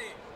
Dale.